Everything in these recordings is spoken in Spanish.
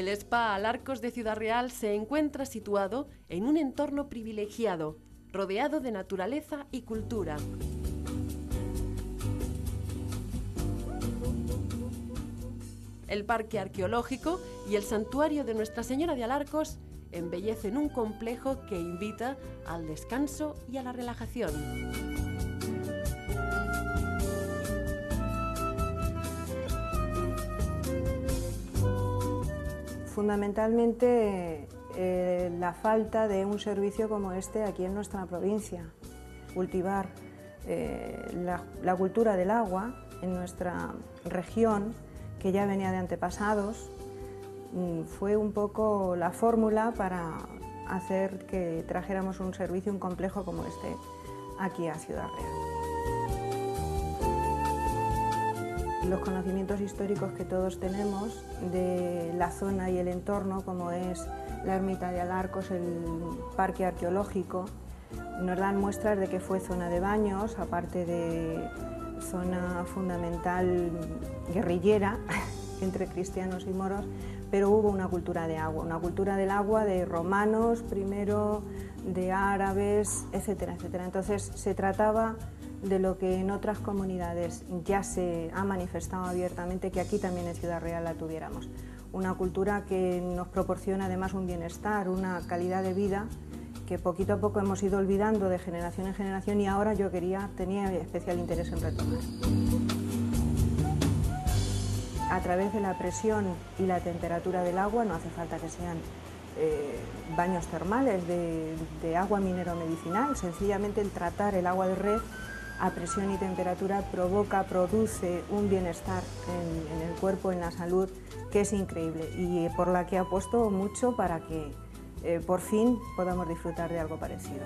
El Spa Alarcos de Ciudad Real se encuentra situado en un entorno privilegiado, rodeado de naturaleza y cultura. El parque arqueológico y el santuario de Nuestra Señora de Alarcos embellecen un complejo que invita al descanso y a la relajación. Fundamentalmente eh, la falta de un servicio como este aquí en nuestra provincia. Cultivar eh, la, la cultura del agua en nuestra región, que ya venía de antepasados, mm, fue un poco la fórmula para hacer que trajéramos un servicio, un complejo como este, aquí a Ciudad Real. Los conocimientos históricos que todos tenemos de la zona y el entorno, como es la ermita de Alarcos, el parque arqueológico, nos dan muestras de que fue zona de baños, aparte de zona fundamental guerrillera entre cristianos y moros, pero hubo una cultura de agua, una cultura del agua de romanos primero, de árabes, etcétera, etcétera. Entonces se trataba de lo que en otras comunidades ya se ha manifestado abiertamente, que aquí también en Ciudad Real la tuviéramos. Una cultura que nos proporciona además un bienestar, una calidad de vida que poquito a poco hemos ido olvidando de generación en generación y ahora yo quería, tenía especial interés en retomar. A través de la presión y la temperatura del agua, no hace falta que sean eh, baños termales de, agua minero medicinal, sencillamente el tratar el agua de red a presión y temperatura provoca, produce un bienestar en, el cuerpo, en la salud, que es increíble y por la que apuesto mucho para que eh, por fin podamos disfrutar de algo parecido.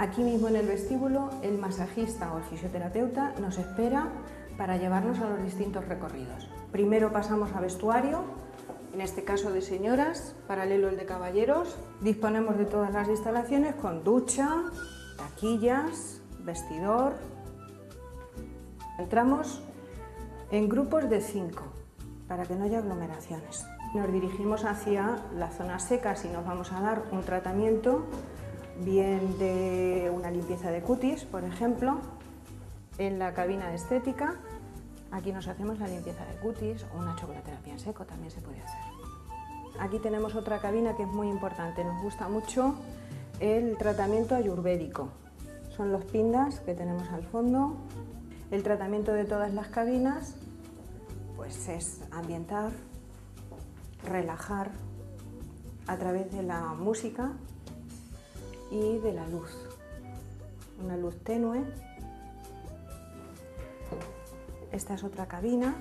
Aquí mismo en el vestíbulo, el masajista o el fisioterapeuta nos espera para llevarnos a los distintos recorridos. Primero pasamos a vestuario, en este caso de señoras, paralelo el de caballeros. Disponemos de todas las instalaciones con ducha, taquillas, vestidor. Entramos en grupos de cinco, para que no haya aglomeraciones. Nos dirigimos hacia la zona seca si nos vamos a dar un tratamiento, bien de una limpieza de cutis, por ejemplo, en la cabina de estética. Aquí nos hacemos la limpieza de cutis o una chocolaterapia en seco, también se puede hacer. Aquí tenemos otra cabina que es muy importante, nos gusta mucho el tratamiento ayurvédico. Son los pindas que tenemos al fondo. El tratamiento de todas las cabinas pues es ambientar, relajar a través de la música y de la luz. Una luz tenue. Esta es otra cabina.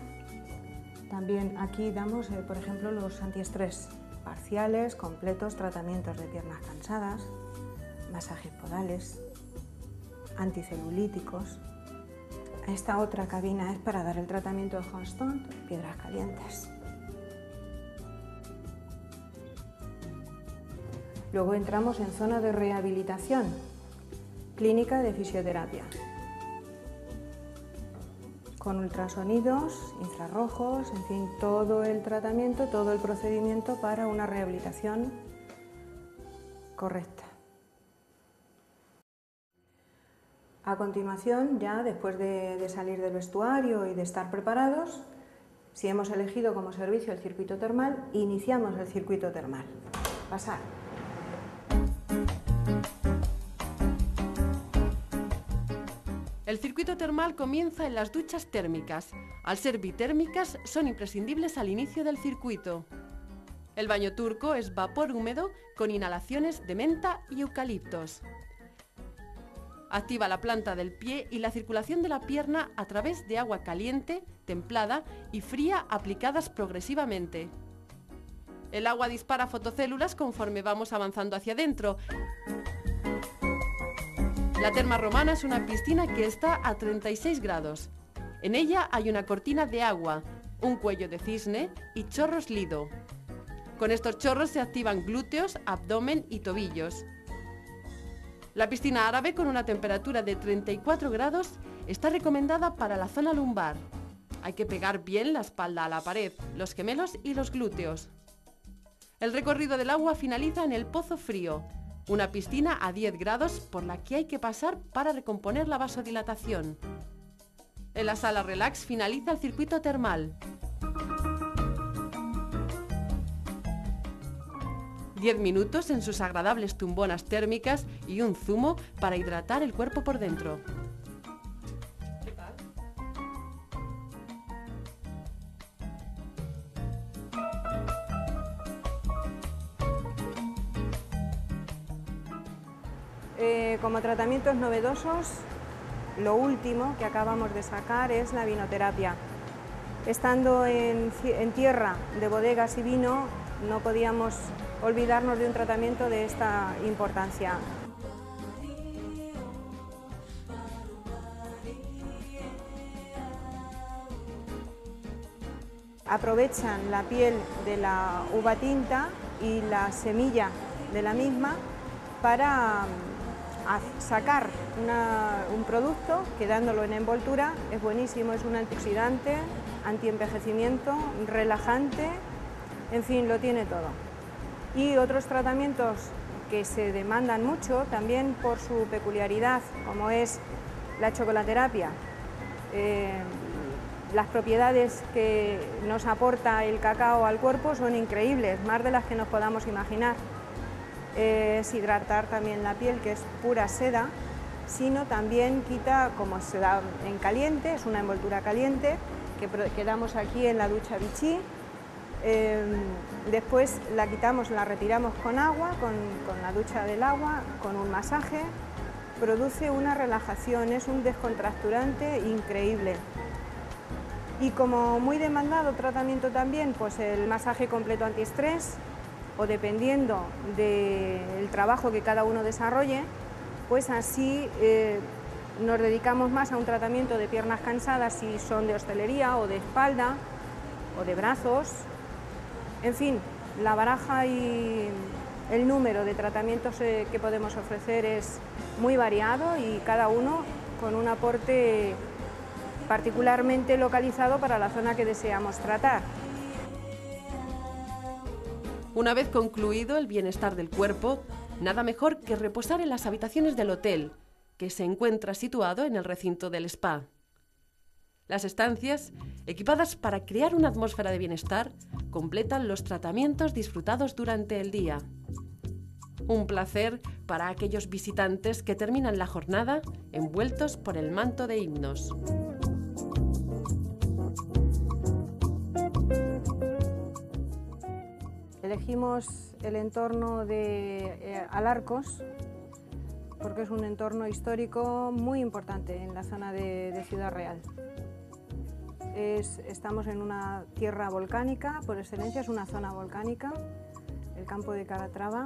También aquí damos, eh, por ejemplo, los antiestrés parciales, completos, tratamientos de piernas cansadas, masajes podales, anticelulíticos, esta otra cabina es para dar el tratamiento de Johnstone, piedras calientes. Luego entramos en zona de rehabilitación, clínica de fisioterapia, con ultrasonidos, infrarrojos, en fin, todo el tratamiento, todo el procedimiento para una rehabilitación correcta. A continuación, ya después de, salir del vestuario y de estar preparados, si hemos elegido como servicio el circuito termal, iniciamos el circuito termal. Pasar. El circuito termal comienza en las duchas térmicas. Al ser bitérmicas, son imprescindibles al inicio del circuito. El baño turco es vapor húmedo con inhalaciones de menta y eucaliptos. Activa la planta del pie y la circulación de la pierna a través de agua caliente, templada y fría aplicadas progresivamente. El agua dispara fotocélulas conforme vamos avanzando hacia adentro. La terma romana es una piscina que está a 36 grados. En ella hay una cortina de agua, un cuello de cisne y chorros lido. Con estos chorros se activan glúteos, abdomen y tobillos. La piscina árabe con una temperatura de 34 grados está recomendada para la zona lumbar. Hay que pegar bien la espalda a la pared, los gemelos y los glúteos. El recorrido del agua finaliza en el Pozo Frío, una piscina a 10 grados por la que hay que pasar para recomponer la vasodilatación. En la sala relax finaliza el circuito termal. 10 minutos en sus agradables tumbonas térmicas y un zumo para hidratar el cuerpo por dentro. Eh, como tratamientos novedosos, lo último que acabamos de sacar es la vinoterapia. Estando en, en tierra de bodegas y vino, no podíamos olvidarnos de un tratamiento de esta importancia. Aprovechan la piel de la uva tinta y la semilla de la misma para mm, sacar un producto quedándolo en envoltura. Es buenísimo, es un antioxidante, antienvejecimiento, relajante, en fin, lo tiene todo y otros tratamientos que se demandan mucho también por su peculiaridad, como es la chocolaterapia. Eh, las propiedades que nos aporta el cacao al cuerpo son increíbles, más de las que nos podamos imaginar. Es hidratar también la piel, que es pura seda, sino también quita, como se da en caliente, es una envoltura caliente, que, que damos aquí en la ducha Vichy, Em, después la quitamos, la retiramos con agua, con, la ducha del agua, con un masaje. Produce una relajación, es un descontracturante increíble. Y como muy demandado tratamiento también, pues el masaje completo antiestrés o dependiendo del trabajo que cada uno desarrolle, pues así eh, nos dedicamos más a un tratamiento de piernas cansadas si son de hostelería o de espalda o de brazos en fin, la baraja y el número de tratamientos eh, que podemos ofrecer es muy variado y cada uno con un aporte particularmente localizado para la zona que deseamos tratar. Una vez concluido el bienestar del cuerpo, nada mejor que reposar en las habitaciones del hotel, que se encuentra situado en el recinto del spa. Las estancias, equipadas para crear una atmósfera de bienestar, completan los tratamientos disfrutados durante el día. Un placer para aquellos visitantes que terminan la jornada envueltos por el manto de himnos. Elegimos el entorno de eh, Alarcos porque es un entorno histórico muy importante en la zona de Ciudad Real. Estamos en una tierra volcánica, por excelencia es una zona volcánica, el campo de Calatrava,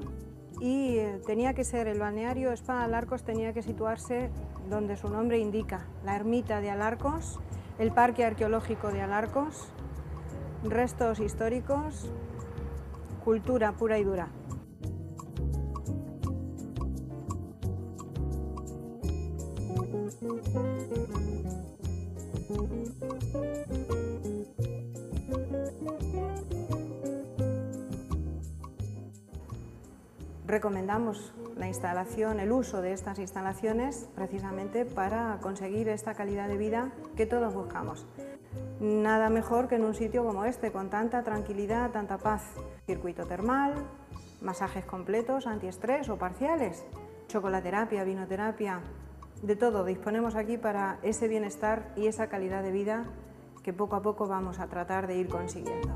y eh, tenía que ser el balneario Spa Alarcos, tenía que situarse donde su nombre indica, la ermita de Alarcos, el parque arqueológico de Alarcos, restos históricos, cultura pura y dura. Recomendamos la instalación, el uso de estas instalaciones precisamente para conseguir esta calidad de vida que todos buscamos. Nada mejor que en un sitio como este, con tanta tranquilidad, tanta paz. Circuito termal, masajes completos, antiestrés o parciales, chocolaterapia, vinoterapia, de todo disponemos aquí para ese bienestar y esa calidad de vida que poco a poco vamos a tratar de ir consiguiendo.